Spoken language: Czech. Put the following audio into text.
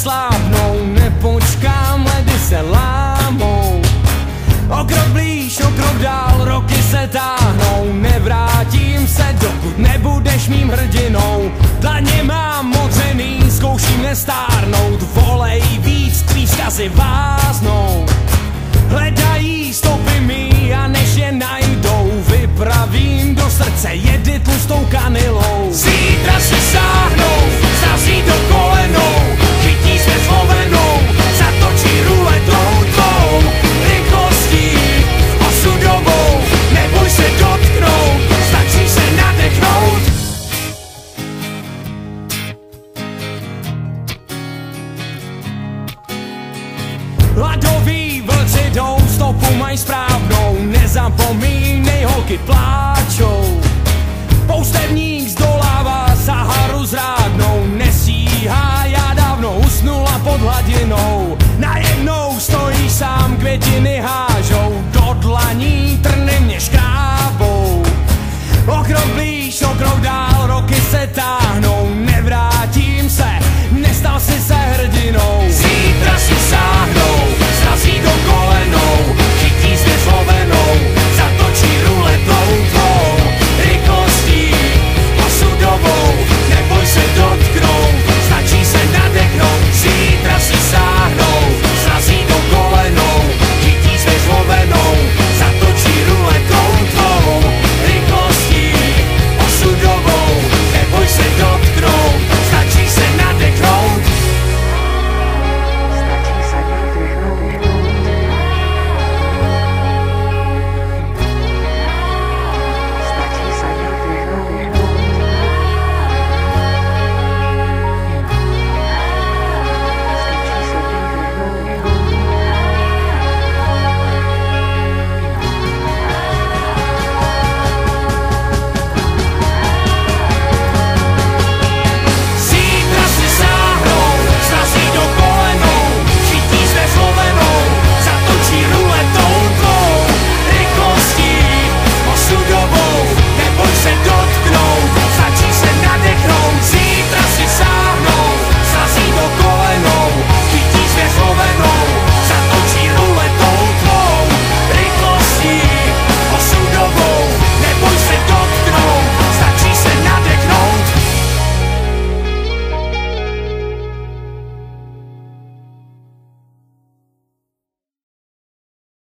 slábnou, nepočkám, ledy se lámou. O krok blíž, o krok dál, roky se táhnou, nevrátím se, dokud nebudeš mým hrdinou. Dlaně mám modřený, zkouším nestárnout, volej víc, tvý vzkazy váznou. Hledají stopy mi a než je najdou, vypravím do srdce Ladoví vlci jdou, stopu mají správnou, nezapomín